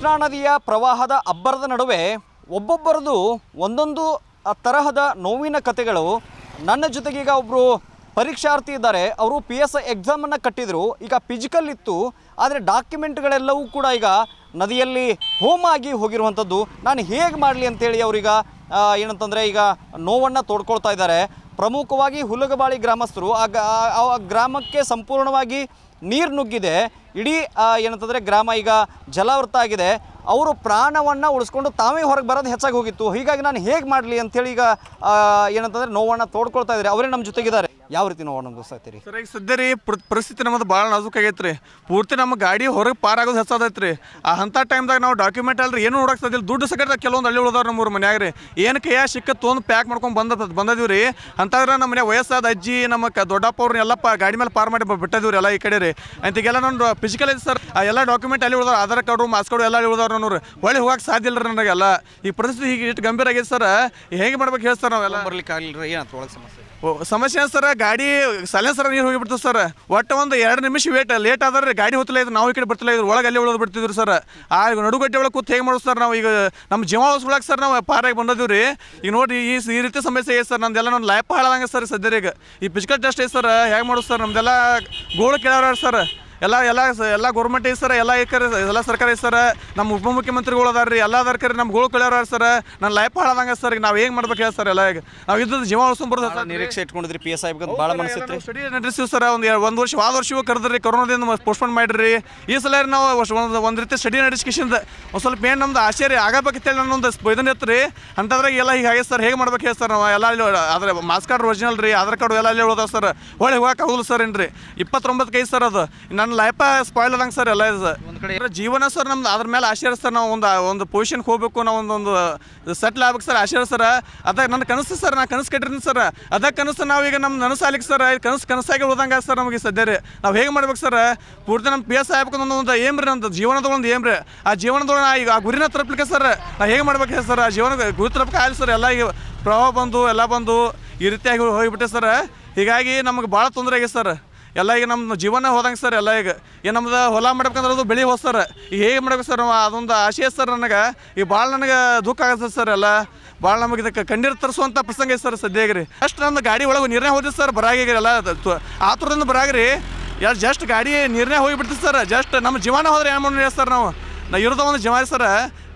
ಕೃಷ್ಣಾ ನದಿಯ ಪ್ರವಾಹದ ಅಬ್ಬರದ ನಡುವೆ ಒಬ್ಬೊಬ್ಬರದು ಒಂದೊಂದು ತರಹದ ನೋವಿನ ಕಥೆಗಳು ನನ್ನ ಜೊತೆಗೀಗ ಒಬ್ಬರು ಪರೀಕ್ಷಾರ್ಥಿ ಇದ್ದಾರೆ. ಅವರು ಪಿ ಎಸ್ ಐ ಎಕ್ಸಾಮನ್ನು ಕಟ್ಟಿದರು. ಈಗ ಫಿಸಿಕಲ್ ಇತ್ತು. ಆದರೆ ಡಾಕ್ಯುಮೆಂಟ್ಗಳೆಲ್ಲವೂ ಕೂಡ ಈಗ ನದಿಯಲ್ಲಿ ಹೋಮಾಗಿ ಹೋಗಿರುವಂಥದ್ದು. ನಾನು ಹೇಗೆ ಮಾಡಲಿ ಅಂತೇಳಿ ಅವರೀಗ ಏನಂತಂದರೆ ಈಗ ನೋವನ್ನು ತೋಡ್ಕೊಳ್ತಾ ಇದ್ದಾರೆ. ಪ್ರಮುಖವಾಗಿ ಹುಲಗಬಾಳಿ ಗ್ರಾಮಸ್ಥರು ಆ ಗ್ರಾಮಕ್ಕೆ ಸಂಪೂರ್ಣವಾಗಿ ನೀರು ನುಗ್ಗಿದೆ. ಇಡೀ ಏನಂತಂದರೆ ಗ್ರಾಮ ಈಗ ಜಲಾವೃತ ಆಗಿದೆ. ಅವರು ಪ್ರಾಣವನ್ನು ಉಳಿಸ್ಕೊಂಡು ತಾವೇ ಹೊರಗೆ ಬರೋದು ಹೆಚ್ಚಾಗಿ ಹೋಗಿತ್ತು. ಹೀಗಾಗಿ ನಾನು ಹೇಗೆ ಮಾಡಲಿ ಅಂಥೇಳಿ ಈಗ ಏನಂತಂದರೆ ನೋವನ್ನು ತೋಡ್ಕೊಳ್ತಾ ಇದ್ದಾರೆ. ಅವರೇ ನಮ್ಮ ಜೊತೆಗಿದ್ದಾರೆ. ಯಾವ ರೀತಿ ನಾವು ಅನುಭವಿಸ್ತೀರಿ ಸರ್ ಈಗ ಸದ್ಯ ರೀ ಪ್ರ- ಪರಿಸ್ಥಿತಿ ನಮ್ಮದು ಭಾಳ ನಾಜುಕ್ ಆಗೈತೆ ರೀ. ಪೂರ್ತಿ ನಮ್ಮ ಗಾಡಿ ಹೊರಗೆ ಪಾರಾಗೋದು ಹೆಚ್ಚಾದೈತೆ ರೀ. ಆ ಅಂಥ ಟೈಮ್ದಾಗ ನಾವು ಡಾಕ್ಯುಮೆಂಟ್ ಅಲ್ರಿ ಏನು ನೋಡಕ್ಕೆ ಸಾಧ್ಯ ದುಡ್ಡು ಸಕಟ ಕೆಲವೊಂದು ಹಳ್ಳಿ ಉಳಿದವ್ರು ನಮ್ಮ ಊರ ಮನ್ಯಾಗ ರೀ. ಏನು ಕೈಯ ಸಿಕ್ಕ ತೊಂದು ಪ್ಯಾಕ್ ಮಾಡ್ಕೊಂಡು ಬಂದ ಬಂದದೀವಿ ರೀ. ಅಂತಾದ್ರೆ ನಮ್ಮ ಮನೆ ವಯಸ್ಸಾದ ಅಜ್ಜಿ ನಮ್ಮ ಕ ದೊಡ್ಡಪ್ಪ ಅವ್ರನ್ನ ಎಲ್ಲ ಪ ಗಾಡಿ ಮೇಲೆ ಪಾರ್ ಮಾಡಿ ಬ- ಬಿಟ್ಟಿದ್ದೀವಿ ರೀ ಎಲ್ಲ ಈ ಕಡೆ ರೀ. ಅಂತಿಗೆಲ್ಲ ನಾನು ಫಿಸಿಕಲ್ ಐತೆ ಸರ್. ಆ ಎಲ್ಲ ಡಾಕ್ಯುಮೆಂಟ್ ಅಲ್ಲಿ ಉಳ್ದಾರ ಆಧಾರ್ ಕಾರ್ಡು ಮಾಸ್ ಕಾರ್ಡು ಎಲ್ಲ ಅಲ್ಲಿ ಉಳ್ದಾರ ನೋಡ್ರಿ ಹೊಳ್ಳಿ ಹೋಗಕ್ಕೆ ಸಾಧ್ಯ ಇಲ್ಲ ರೀ ನನಗೆಲ್ಲ. ಈ ಪರಿಸ್ಥಿತಿ ಹೀಗೆ ಇಷ್ಟು ಗಂಭೀರ ಆಗಿದೆ ಸರ್. ಹೇಗೆ ಮಾಡ್ಬೇಕು ಹೇಳಿ ಸರ್ ನಾವೆಲ್ಲ? ಬರ್ಲಿಕ್ಕೆ ಆಗಲಿಲ್ಲ ಏನಾಯ್ತು ಒಳಗೆ ಸಮಸ್ಯೆ? ಸಮಸ್ಯೆ ಸರ್? ಗಾಡಿ ಸೈಲೆನ್ಸರ್ ನೀರು ಹೋಗಿಬಿಡ್ತದೆ ಸರ್. ಒಟ್ಟು ಒಂದು ಎರಡು ನಿಮಿಷ ವೇಟ್ ಲೇಟ್ ಆದ್ರೆ ಗಾಡಿ ಹೊತ್ತಲೇ ಇದ್ರು, ನಾವು ಈ ಕಡೆ ಬರ್ತಿಲ್ಲ, ಇದ್ರು, ಒಳಗೆ ಅಲ್ಲಿ ಉಳಿದು ಬಿಡ್ತಿದ್ರು ಸರ್. ಆ ನಡುಗಟ್ಟೆ ಒಳಗೆ ಕೂತ್ ಹೇಗೆ ಮಾಡೋದು ಸರ್ ನಾವು? ಈಗ ನಮ್ಮ ಜೀವ ಉಳಿಸ್ಕೊಳಕ್ಕೆ ಸರ್ ನಾವು ಪಾರಾಗಿ ಬಂದಿದ್ದೀವಿ ರೀ. ಈಗ ನೋಡಿ ಈ ಈ ರೀತಿ ಸಮಸ್ಯೆ ಐತೆ ಸರ್. ನಮ್ದೆಲ್ಲ ನನ್ನ ಲೈಫ್ ಹಾಳಾದಂಗೆ ಸರ್ ಸದ್ಯ ಈಗ ಈ ಫಿಸಿಕಲ್ ಟೆಸ್ಟ್ ಐತೆ ಸರ್, ಹೇಗೆ ಮಾಡೋದು ಸರ್? ನಮ್ದೆಲ್ಲ ಗೋಳು ಕೇಳೋರು ಸರ್? ಎಲ್ಲ ಎಲ್ಲ ಎಲ್ಲ ಗೌರ್ಮೆಂಟ್ ಐತೆ ಸರ್ ಎಲ್ಲ ಐಕರ್ ಎಲ್ಲ ಸರ್ಕಾರ ಐತೆ ಸರ್ ನಮ್ಮ ಉಪಮುಖ್ಯಮಂತ್ರಿಗಳು ಅದಾರ ರೀ ಎಲ್ಲ ಅದಾರ ಕರೆ ನಮ್ಮ ಗೋಳು ಕಳ್ಯಾರ ಸರ್ ನನ್ನ ಲೈಫ್ ಹಾಳಾದಂಗೆ ಸರ್ ಈಗ ನಾವು ಹೇಗೆ ಮಾಡ್ಬೇಕು ಹೇಳಿ ಸರ್ ಎಲ್ಲ ಈಗ. ನಾವು ಇದ್ದದ್ದು ಜೀವ ಉಳಿಸ್ಕೊಂಡ್ಬರ್ದು ಸರ್. ನಿರೀಕ್ಷೆ ಇಟ್ಕೊಂಡಿದ್ರಿ ಪಿ ಎಸ್ ಐ ಭಾಳ ಮನಸ್ಸಿತ್ತು ಸ್ಟಡಿ ನಡೆಸಿವಿ ಸರ್ ಒಂದು ಒಂದು ವರ್ಷ ವಾದ ವರ್ಷವೂ ಕರೆದ್ರಿ ಕೊರೋನಾದಿಂದ ಪೋಸ್ಟ್ಪೋನ್ ಮಾಡಿರಿ ಈ ಸಲ ನಾವು ವರ್ಷ ಒಂದು ಒಂದು ರೀತಿ ಸ್ಟಡಿ ನಡೆಸ್ಕಿಸಿಂದ ಒಂದು ಸ್ವಲ್ಪ ಏನು ನಮ್ದು ಆಶ್ಚರ್ಯ ಆಗಬೇಕಂತೇಳಿ ನಾನು ಒಂದು ಇದನ್ನ ಇತ್ತು ರೀ ಅಂಥದ್ರಾಗ ಎಲ್ಲ ಈಗ ಆಗಿದೆ ಸರ್ ಹೇಗೆ ಮಾಡ್ಬೇಕು ಹೇಳಿ ಸರ್ ನಾವು ಎಲ್ಲ ಅಲ್ಲಿ ಆದರೆ ಮಾಸ್ ಕಾರ್ಡ್ ಒರಿಜಿನಲ್ ರೀ ಆಧಾರ್ ಕಾರ್ಡ್ ಎಲ್ಲ ಅಲ್ಲಿ ಉಳ್ದಾವ ಸರ್. ಒಳ್ಳೆ ಹೋಗಕ್ಕೆ ಆಗೋಲ್ಲ ಸರ್ ರೀ ಇಪ್ಪತ್ತೊಂಬತ್ತು ಕೈ ಸರ್ ಅದು. ನನ್ನ ಲೈಫ ಸ್ಪಾಯ್ಲ್ ಆದಂಗೆ ಸರ್ ಎಲ್ಲ ಇದು ಕಡೆ ಜೀವನ ಸರ್ ನಮ್ದು ಅದ್ರ ಮೇಲೆ ಆಶೀರ್ ಸರ್ ನಾವು ಒಂದು ಒಂದು ಪೊಸಿಷನ್ಗೆ ಹೋಗ್ಬೇಕು ನಾವು ಒಂದೊಂದು ಸೆಟ್ಲ್ ಆಗ್ಬೇಕು ಸರ್ ಆಶೀರ್ ಸರ್ ಅದಾಗ ನನ್ನ ಕನಸು ಸರ್ ನಾ ಕನಸು ಕಟ್ಟಿರ್ತೀನಿ ಸರ್ ಅದಕ್ಕೆ ಕನಸು ಈಗ ನಮ್ಮ ನನಸು ಆಗ್ಲಿಕ್ಕೆ ಸರ್ ಕನಸು ಕನಸಾಗಿ ಉಳ್ದಂಗೆ ಸರ್ ನಮಗೆ ಸದ್ಯ ರೀ ನಾವು ಹೇಗೆ ಮಾಡ್ಬೇಕು ಸರ್ ಪೂರ್ತಿ ನಮ್ಮ ಪಿ ಎಸ್ ಆಗ್ಬೇಕು ಅನ್ನೋ ಒಂದು ಏಮ್ ರೀ ನಂದು ಜೀವನದ ಒಂದು ಏಮ್ ರೀ ಆ ಜೀವನದೊಳಗೆ ನಾ ಈಗ ಆ ಗುರಿನ ತಲುಪಲಿಕ್ಕೆ ಸರ್ ನಾ ಹೇಗೆ ಮಾಡ್ಬೇಕು ಸರ್ ಆ ಜೀವನ ಗುರಿ ತಲುಪಕ್ಕೆ ಆಗಲಿ ಸರ್ ಎಲ್ಲ ಈಗ ಪ್ರಭಾವ ಬಂದು ಎಲ್ಲ ಬಂದು ಈ ರೀತಿಯಾಗಿ ಹೋಗಿಬಿಟ್ಟೆ ಸರ್ ಹೀಗಾಗಿ ನಮಗೆ ಭಾಳ ತೊಂದರೆ ಆಗಿದೆ ಸರ್ ಎಲ್ಲ ಈಗ ನಮ್ಮ ಜೀವನ ಹೋದಂಗೆ ಸರ್ ಎಲ್ಲ ಈಗ. ಈಗ ನಮ್ದು ಹೊಲ ಮಾಡ್ಬೇಕಂದ್ರೆ ಅದು ಬೆಳೆ ಹೋದ್ ಸರ್. ಈಗ ಹೇಗೆ ಮಾಡ್ಬೇಕು ಸರ್ ಅದೊಂದು ಐತೆ ಸರ್ ನನಗೆ. ಈಗ ಭಾಳ ನನಗೆ ದುಃಖ ಆಗತ್ತೆ ಸರ್ ಎಲ್ಲ. ಭಾಳ ನಮಗೆ ಇದಕ್ಕೆ ಕಣ್ಣೀರು ತರಿಸುವಂಥ ಪ್ರಸಂಗ ಐತೆ ಸರ್ ಸದ್ಯಾಗ ರೀ. ಅಷ್ಟು ನನ್ನ ಗಾಡಿ ಒಳಗೆ ನೀರೇ ಹೋದಿತ್ತು ಸರ್ ಬರಾಗಿರಿ ಎಲ್ಲ ಆತುರದಿಂದ ಬರಾಗ್ರಿ ಯಾರು ಜಸ್ಟ್ ಗಾಡಿ ನೀರೇ ಹೋಗಿಬಿಡ್ತೀವಿ ಸರ್. ಜಸ್ಟ್ ನಮ್ಮ ಜೀವನ ಹೋದ್ರೆ ಏನು ಮಾಡಿ ಸರ್ ನಾವು? ನಾ ಇರೋದ ಒಂದು ಜೀವ ಸರ್.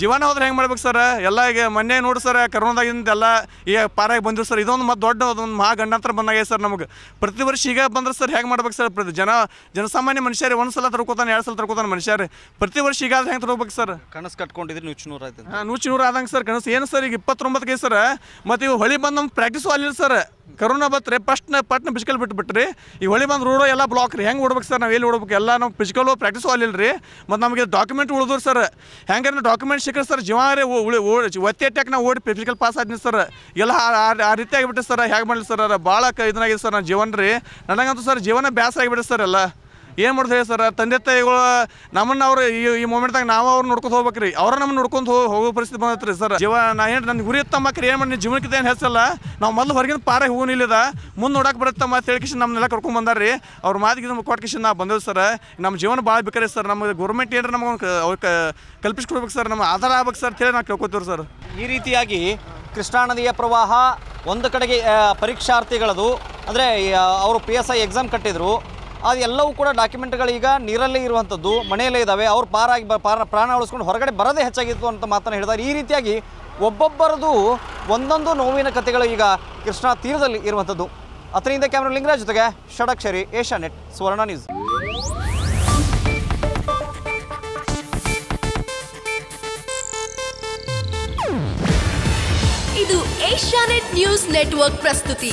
ಜೀವನ ಹೋದ್ರೆ ಹೆಂಗೆ ಮಾಡ್ಬೇಕು ಸರ್? ಎಲ್ಲ ಈಗ ಮೊನ್ನೆ ನೋಡಿ ಸರ್ ಕರೋನಾದಾಗಿಂದ ಎಲ್ಲ ಈಗ ಪಾರಾಗಿ ಬಂದಿರು ಸರ್. ಇದೊಂದು ಮತ್ತು ದೊಡ್ಡ ಒಂದು ಮಹಾ ಗಂಡಾಂತರ ಬಂದಾಗೆ ಸರ್ ನಮಗೆ. ಪ್ರತಿ ವರ್ಷ ಈಗ ಬಂದ್ರೆ ಸರ್ ಹೆಂಗೆ ಮಾಡ್ಬೇಕು ಸರ್? ಪ್ರತಿ ಜನ ಜನಸಾಮಾನ್ಯ ಮನುಷ್ಯರೇ ಒಂದು ಸಲ ತರ್ಕೋತಾನೆ ಎರಡು ಸಲ ತರ್ಕೋತಾನೆ ಮನುಷ್ಯರು. ಪ್ರತಿ ವರ್ಷ ಈಗ ಹೆಂಗೆ ತರ್ಬೇಕು ಸರ್? ಕನಸು ಕಟ್ಕೊಂಡಿದ್ರಿ ನುಚ್ಚುನೂರು ಆಯ್ತು ಹಾಂ ನೂಚ್ ನೂರು ಆದಂಗೆ ಸರ್. ಕನಸು ಏನು ಸರ್ ಈಗ ಇಪ್ಪತ್ತೊಂಬತ್ತಕ್ಕೆ ಸರ್? ಮತ್ತು ಇವು ಹೊಳಿ ಬಂದು ನಮ್ಮ ಪ್ರಾಕ್ಟೀಸು ಅಲ್ಲಿಲ್ಲ ಸರ್. ಕರೋನಾ ಬತ್ರಿ ಫಸ್ಟ್ನ ಪಟ್ನ ಫಿಸಿಕಲ್ ಬಿಟ್ಬಿಟ್ರಿ. ಈ ಹೊಳಿ ಬಂದು ರೋಡು ಎಲ್ಲ ಬ್ಲಾಕ್ ರೀ. ಹೆಂಗೆ ಓಡ್ಬೇಕು ಸರ್ ನಾವು ಎಲ್ಲಿ ಓಡ್ಬೇಕು? ಎಲ್ಲ ನಾವು ಫಿಸಿಕಲು ಪ್ರಾಕ್ಟೀಸ್ ಆಗಲಿಲ್ಲ ರೀ ಮತ್ತು ನಮಗೆ ಡಾಕ್ಯುಮೆಂಟ್ ಉಳಿದ್ರು ಸರ್ ಹೆಂಗಾರೆ ಡಾಕ್ಯುಮೆಂಟ್ ಸಿಕ್ಕ ಸರ್ ಜೀವ ಒತ್ತೆ ಅಟ್ಯಾಕ್ ನಾವು ಓಡಿ ಫಿಸಿಕಲ್ ಪಾಸ್ ಆದ್ನಿ ಸರ್ ಎಲ್ಲ ಆ- ರೀತಿ ಆಗಿಬಿಟ್ಟೆ ಸರ್ ಹೇಗೆ ಮಾಡಲಿ ಸರ್ ಭಾಳ ಇದನ್ನಾಗಿದೆ ಸರ್ ನನ್ನ ಜೀವನ ರೀ. ನನಗಂತೂ ಸರ್ ಜೀವನ ಬ್ಯಾಸ ಆಗಿಬಿಟ್ಟೆ ಸರ್ ಎಲ್ಲ. ಏನು ಮಾಡ್ದು ಸರ್? ತಂದೆ ತಾಯಿಗಳು ನಮ್ಮನ್ನ ಅವ್ರು ಈ ಈ ಮೂಮೆಂಟ್ದಾಗ ನಾವು ಅವ್ರು ನೋಡ್ಕೊಂಡು ಹೋಗ್ಬೇಕು ರೀ ಅವ್ರ ನಮ್ಮನ್ನ ನೋಡ್ಕೊಂಡು ಹೋಗಿ ಪರಿಸ್ಥಿತಿ ಬಂದತ್ ರೀ ಸರ್. ಜೀವ, ನಾ ಏನು ನನ್ನ ಗುರಿ ಇತ್ತಂಬಕ್ರಿ ಏನು ಮಾಡಿ ಜೀವನಕ್ಕೆ ಏನು ಹೆಸಲ್ಲ ನಾವು ಮೊದಲು ಹೊರಗಿನ ಪಾರ ಹೂ ನಿಲ್ಲದ ಮುಂದೆ ನೋಡಕ್ಕೆ ಬರುತ್ತೆ ಹೇಳಿ ಕಿಶನ್ ನಮ್ಮನ್ನೆಲ್ಲ ಕರ್ಕೊಂಡು ಬಂದಾರ್ರಿ. ಅವ್ರ ಮಾತಿಗೆ ಕೊಟ್ಕಿಶನ್ ನಾವು ಬಂದೇವು ಸರ್. ನಮ್ಮ ಜೀವನ ಭಾಳ ಬೇಕಾರೆ ಸರ್. ನಮಗೆ ಗೌರ್ಮೆಂಟ್ ಏನಾರ ನಮಗೆ ಅವ್ರು ಕಲ್ಪಿಸ್ಕೊಡ್ಬೇಕು ಸರ್. ನಮ್ಮ ಆಧಾರ ಆಗ್ಬೇಕು ಸರ್ ಅಂತೇಳಿ ನಾವು ಕೇಳ್ಕೊತೀವಿ ಸರ್. ಈ ರೀತಿಯಾಗಿ ಕೃಷ್ಣಾ ನದಿಯ ಪ್ರವಾಹ ಒಂದು ಕಡೆಗೆ ಪರೀಕ್ಷಾರ್ಥಿಗಳದು. ಅಂದರೆ ಅವರು ಪಿ ಎಸ್ ಐ ಎಕ್ಸಾಮ್ ಕಟ್ಟಿದ್ರು. ಅದೆಲ್ಲವೂ ಕೂಡ ಡಾಕ್ಯುಮೆಂಟ್ಗಳು ಈಗ ನೀರಲ್ಲೇ ಇರುವಂಥದ್ದು, ಮನೆಯಲ್ಲೇ ಇದ್ದಾವೆ ಅವ್ರು ಪಾರಾಗಿ ಪ್ರಾಣ ಉಳಿಸ್ಕೊಂಡು ಹೊರಗಡೆ ಬರೋದೇ ಹೆಚ್ಚಾಗಿತ್ತು ಅಂತ ಮಾತನ್ನು ಹೇಳಿದ್ದಾರೆ ಈ ರೀತಿಯಾಗಿ ಒಬ್ಬೊಬ್ಬರದು ಒಂದೊಂದು ನೋವಿನ ಕಥೆಗಳು ಈಗ ಕೃಷ್ಣಾ ತೀರದಲ್ಲಿ ಇರುವಂಥದ್ದು. ಅದರಿಂದ ಕ್ಯಾಮ್ರಾ ಲಿಂಗರಾಜ್ ಜೊತೆಗೆ ಷಡಕ್ಷರಿ, ಏಷ್ಯಾನೆಟ್, ಸುವರ್ಣ ನ್ಯೂಸ್. ಇದು ಏಷ್ಯಾನೆಟ್ ನ್ಯೂಸ್ ನೆಟ್ವರ್ಕ್ ಪ್ರಸ್ತುತಿ.